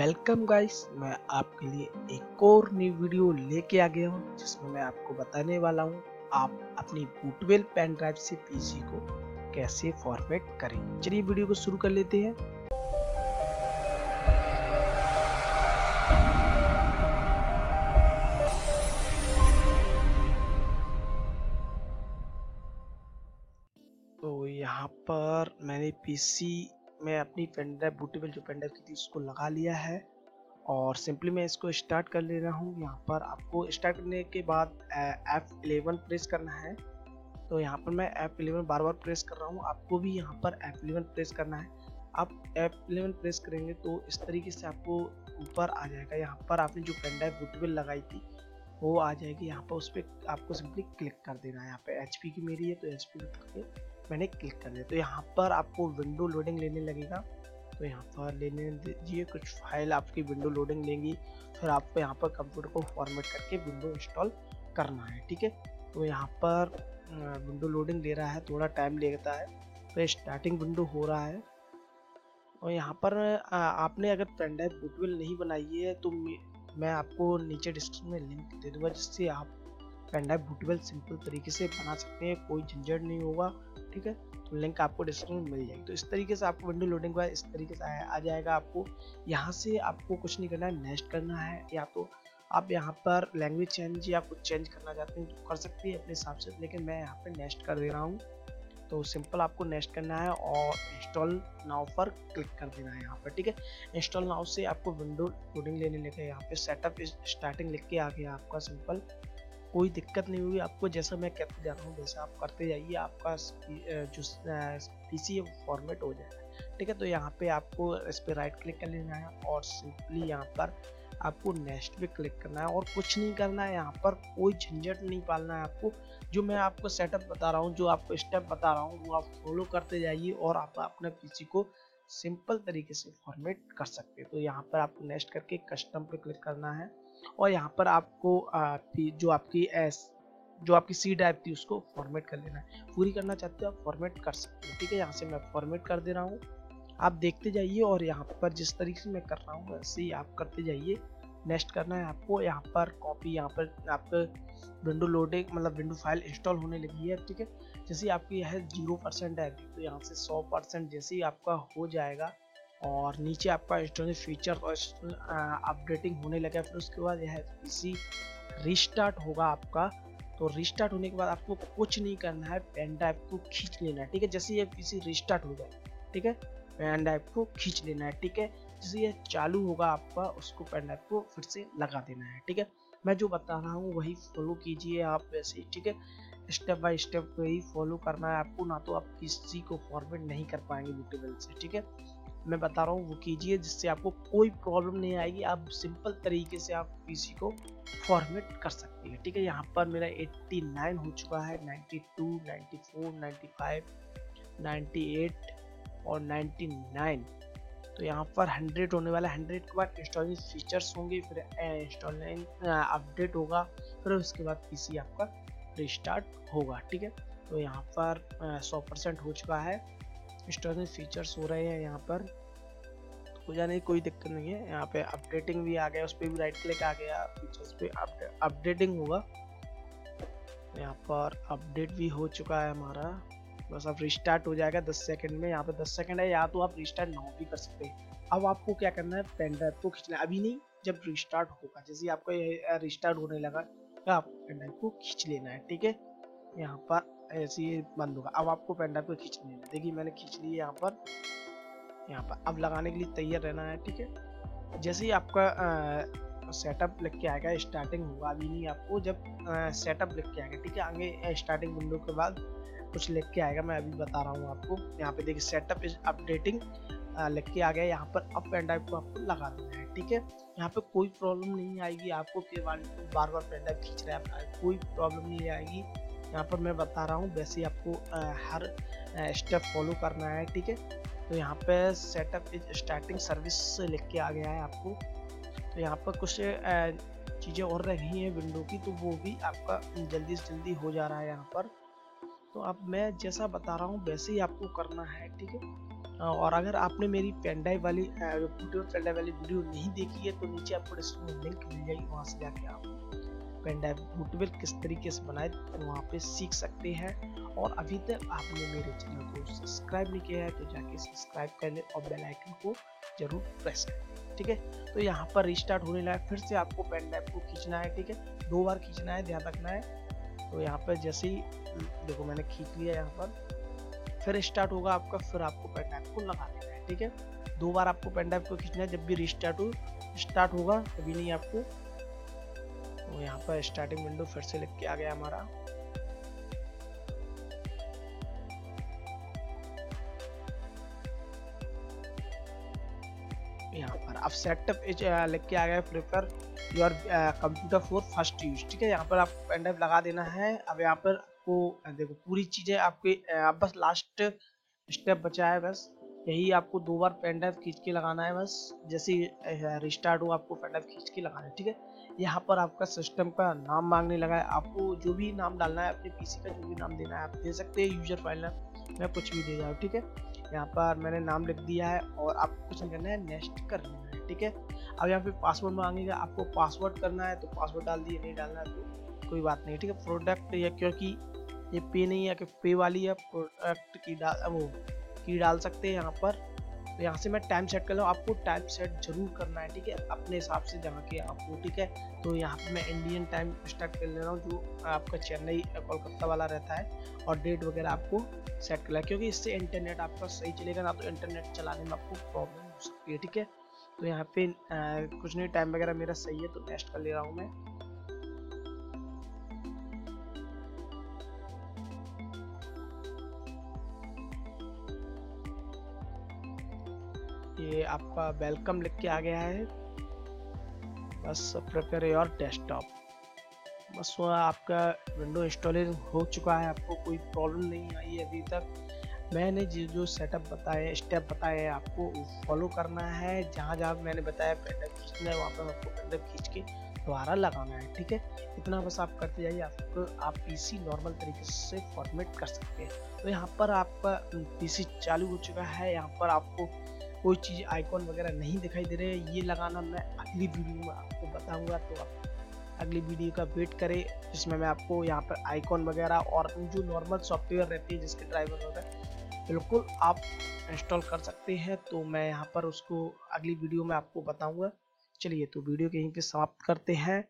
Welcome guys, मैं आपके लिए एक और नई वीडियो लेके आ गया हूँ, जिसमें मैं आपको बताने वाला हूँ, आप अपनी बूटवेल पेन ड्राइव से पीसी को कैसे फॉर्मेट करें। चलिए वीडियो को शुरू कर लेते हैं। तो यहाँ पर मैंने पीसी मैं अपनी पेन ड्राइव बूटेबल जो पेन ड्राइव की थी, उसको लगा लिया है। और सिंपली मैं इसको स्टार्ट कर ले रहा हूँ। यहाँ पर आपको स्टार्ट करने के बाद एफ़ एलेवन प्रेस करना है। तो यहाँ पर मैं एफ़ एलेवन बार बार प्रेस कर रहा हूँ। आपको भी यहाँ पर एफ़ एलेवन प्रेस करना है। आप एफ़ एलेवन प्रेस करेंगे तो इस तरीके से आपको ऊपर आ जाएगा। यहाँ पर आपने जो पेन ड्राइव बूटेबल लगाई थी, वो आ जाएगी। यहाँ पर उस पर आपको सिंपली क्लिक कर देना है। यहाँ पे एच की मेरी है तो एच पी मैंने क्लिक कर दिया। तो यहाँ पर आपको विंडो लोडिंग लेने लगेगा। तो यहाँ पर लेने दीजिए, कुछ फ़ाइल आपकी विंडो लोडिंग लेंगी। फिर आपको यहाँ पर कंप्यूटर को फॉर्मेट करके विंडो इंस्टॉल करना है, ठीक है? तो यहाँ पर विंडो लोडिंग ले रहा है, थोड़ा टाइम लेता है। तो स्टार्टिंग विंडो हो रहा है। और यहाँ पर आपने अगर पेन ड्राइव बूटवेल नहीं बनाई है तो मैं आपको नीचे डिस्क्रिप्शन में लिंक दे दूँगा, जिससे आप पेन ड्राइव बूटेबल सिंपल तरीके से बना सकते हैं, कोई झंझट नहीं होगा। ठीक है? तो लिंक आपको डिस्क्रिप्शन में मिल जाएगी। तो इस तरीके से आपको विंडो लोडिंग का इस तरीके से आ जाएगा आपको। यहाँ से आपको कुछ नहीं करना है नेक्स्ट करना है। या तो आप यहाँ पर लैंग्वेज चेंज या कुछ चेंज करना चाहते हैं तो कर सकते हैं अपने हिसाब से। लेकिन मैं यहाँ पर नेक्स्ट कर दे रहा हूँ। तो सिंपल आपको नेक्स्ट करना है और इंस्टॉल नाउ पर क्लिक कर देना है यहाँ पर, ठीक है? इंस्टॉल नाउ से आपको विंडो लोडिंग लेने लगे यहाँ पे सेटअप स्टार्टिंग लिख के आ गया आपका सिंपल कोई दिक्कत नहीं हुई आपको जैसा मैं कहते जा रहा हूँ, वैसा आप करते जाइए, आपका जो पीसी है फॉर्मेट हो जाएगा ठीक है तो यहाँ पे आपको इस पर राइट क्लिक कर लेना है और सिंपली यहाँ पर आपको नेक्स्ट पे क्लिक करना है और कुछ नहीं करना है। यहाँ पर कोई झंझट नहीं पालना है आपको। जो मैं आपको सेटअप बता रहा हूँ, जो आपको स्टेप बता रहा हूँ, वो आप फॉलो करते जाइए और आप अपने पीसी को सिंपल तरीके से फॉर्मेट कर सकते हैं। तो यहाँ पर आपको नेक्स्ट करके कस्टम पे क्लिक करना है। और यहाँ पर आपको आपकी, जो आपकी एस, जो आपकी सी ड्राइव थी उसको फॉर्मेट कर लेना है। पूरी करना चाहते हो आप फॉर्मेट कर सकते हो, ठीक है? यहाँ से मैं फॉर्मेट कर दे रहा हूँ। आप देखते जाइए और यहाँ पर जिस तरीके से मैं कर रहा हूँ, वैसे ही आप करते जाइए। नेक्स्ट करना है आपको, यहाँ पर कॉपी यहाँ पर आपका विंडो लोडिंग मतलब विंडो फ़ाइल इंस्टॉल होने लगी है, ठीक है? जैसे आपकी है ज़ीरो परसेंट है तो यहाँ से सौ परसेंट जैसे ही आपका हो जाएगा और नीचे आपका इंस्टॉल फीचर और अपडेटिंग होने लगा फिर उसके बाद यह पीसी रिस्टार्ट होगा आपका। तो रिस्टार्ट होने के बाद आपको कुछ नहीं करना है। पेन ड्राइव को खींच लेना है, ठीक है? जैसे ये पीसी रिस्टार्ट हो जाए ठीक है? पेन ड्राइव को खींच लेना है, ठीक है? जैसे ये चालू होगा आपका, उसको पेन ड्राइव को फिर से लगा देना है, ठीक है? मैं जो बता रहा हूँ, वही फॉलो कीजिए आप वैसे ठीक है? स्टेप बाय स्टेप वही फॉलो करना है आपको। ना तो आप किसी को फॉरवर्ड नहीं कर पाएँगे यूट्यूबल से, ठीक है? मैं बता रहा हूँ वो कीजिए जिससे आपको कोई प्रॉब्लम नहीं आएगी। आप सिंपल तरीके से आप पीसी को फॉर्मेट कर सकते हैं ठीक है? यहाँ पर मेरा 89 हो चुका है 92, 94, 95, 98 और 99 तो यहाँ पर 100 होने वाला है। 100 के बाद इंस्टॉलिंग फीचर्स होंगे फिर इंस्टॉलिंग अपडेट होगा फिर उसके बाद पीसी आपका रिस्टार्ट होगा ठीक है? तो यहाँ पर 100 परसेंट हो चुका है। स्टोरेज फीचर्स हो रहे हैं यहाँ पर। हो जाने की कोई दिक्कत नहीं है। यहाँ पे अपडेटिंग भी आ गया, उस पर भी राइट क्लिक आ गया फीचर्स पे अपडेटिंग होगा यहाँ पर अपडेट भी हो चुका है हमारा। बस अब रिस्टार्ट हो जाएगा 10 सेकंड में। यहाँ पे 10 सेकंड है, या तो आप रिस्टार्ट ना भी कर सकते हैं। अब आपको क्या करना है पेन ड्राइव को खींचना है। अभी नहीं, जब रिस्टार्ट होगा, जैसे आपको रिस्टार्ट होने लगा तो आप पेन ड्राइव को खींच लेना है, ठीक है? यहाँ पर ऐसे ही बंद होगा। अब आपको पेन ड्राइव को खींचनी है। देखिए, मैंने खींच ली यहाँ पर। यहाँ पर अब लगाने के लिए तैयार रहना है, ठीक है? जैसे ही आपका सेटअप लिख के आएगा स्टार्टिंग होगा, अभी नहीं आपको, जब सेटअप लिख के आएगा, ठीक है? आगे स्टार्टिंग विंडो के बाद कुछ लिख के आएगा, मैं अभी बता रहा हूँ आपको। यहाँ पे देखिए सेटअप इज़ अपडेटिंग लिख के आ गया। यहाँ पर अप पेन ड्राइव को आपको लगा देना है, ठीक है? यहाँ पे कोई प्रॉब्लम नहीं आएगी आपको कि बार बार पेन ड्राइव खींच रहा है कोई प्रॉब्लम नहीं आएगी। यहाँ पर मैं बता रहा हूँ, वैसे आपको हर स्टेप फॉलो करना है, ठीक है? तो यहाँ पे सेटअप इज़ स्टार्टिंग सर्विस लिख के आ गया है आपको। तो यहाँ पर कुछ चीज़ें और रही हैं विंडो की तो वो भी आपका जल्दी से जल्दी हो जा रहा है यहाँ पर। तो अब मैं जैसा बता रहा हूँ, वैसे ही आपको करना है, ठीक है? और अगर आपने मेरी पेनड्राइव वाली वीडियो पेनड्राइव वाली वीडियो नहीं देखी है तो नीचे आपको डिस्क्रिप्शन लिंक मिल जाएगी वहाँ से जाके आप। पेनड्राइव बूटेबल किस तरीके से बनाए तो वहाँ पे सीख सकते हैं। और अभी तक आपने मेरे चैनल को सब्सक्राइब नहीं किया है तो जाके सब्सक्राइब कर ले और बेल आइकन को ज़रूर प्रेस करें ठीक है? तो यहाँ पर रिस्टार्ट होने लगा फिर से आपको पेन ड्राइव को खींचना है, ठीक है? दो बार खींचना है, ध्यान रखना है। तो यहाँ पर जैसे ही, देखो मैंने खींच लिया यहाँ पर। फिर स्टार्ट होगा आपका, फिर आपको पेन ड्राइव को लगा देना है, ठीक है? दो बार आपको पेन ड्राइव को खींचना है, जब भी रिस्टार्ट हो स्टार्ट होगा, तभी नहीं आपको तो यहाँ पर स्टार्टिंग विंडो फिर से लिख के आ गया हमारा। यहाँ पर अब सेटअप लिख के आ गया prefer your computer for first use ठीक है? यहाँ पर आप पेन लगा देना है। अब यहाँ पर आपको, देखो पूरी चीज़ें आपके आप बस लास्ट स्टेप बचा है बस। यही आपको दो बार पेन ड्राइव खींच के लगाना है बस। जैसे रिस्टार्ट हो आपको पेन ड्राइव खींच के लगाना है, ठीक है? यहाँ पर आपका सिस्टम का नाम मांगने लगा है। आपको जो भी नाम डालना है, अपने पीसी का जो भी नाम देना है, आप दे सकते हैं यूज़र फ़ाइल नाम मैं कुछ भी दे जाऊँ ठीक है? यहाँ पर मैंने नाम लिख दिया है और आपको कुछ नहीं करना है नेक्स्ट कर लेना है, ठीक है? अब यहाँ पे पासवर्ड मांगेगा, आपको पासवर्ड करना है तो पासवर्ड डाल दिए, नहीं डालना है तो कोई बात नहीं, ठीक है? प्रोडक्ट या क्योंकि ये पे नहीं है कि पे वाली है प्रोडक्ट की डाल वो की डाल सकते हैं यहाँ पर। तो यहाँ से मैं टाइम सेट कर लूँ। आपको टाइम सेट ज़रूर करना है ठीक है? अपने हिसाब से जहाँ के आपको ठीक है? तो यहाँ पे मैं इंडियन टाइम स्टार्ट कर ले रहा हूँ जो आपका चेन्नई कोलकाता वाला रहता है और डेट वगैरह आपको सेट कर क्योंकि इससे इंटरनेट आपका सही चलेगा ना तो इंटरनेट चलाने में आपको प्रॉब्लम हो सकती है ठीक है? तो यहाँ पे आ, कुछ नहीं टाइम वगैरह मेरा सही है तो नेक्स्ट कर ले रहा हूँ मैं। ये आपका वेलकम लिख के आ गया है। बस प्रिपेयर योर डेस्कटॉप बस वो आपका विंडो इंस्टॉलिंग हो चुका है, आपको कोई प्रॉब्लम नहीं आई अभी तक। मैंने जो जो सेटअप बताए स्टेप बताए आपको फॉलो करना है। जहाँ जहाँ मैंने बताया पेंडर खींचना है, वहाँ पर आपको पेंडर खींच के दोबारा लगाना है, ठीक है? इतना बस आप करते जाइए आपको आप पीसी नॉर्मल तरीके से फॉर्मेट कर सकते हैं। तो यहाँ पर आपका पीसी चालू हो चुका है, यहाँ पर आपको कोई चीज़ आइकॉन वगैरह नहीं दिखाई दे रहे, ये लगाना मैं अगली वीडियो में आपको बताऊँगा तो आप अगली वीडियो का वेट करें, जिसमें मैं आपको यहाँ पर आइकॉन वगैरह और जो नॉर्मल सॉफ्टवेयर रहती है, जिसके ड्राइवर होता है, बिल्कुल आप इंस्टॉल कर सकते हैं तो मैं यहाँ पर उसको अगली वीडियो में आपको बताऊँगा। चलिए तो वीडियो के यहीं पे समाप्त करते हैं।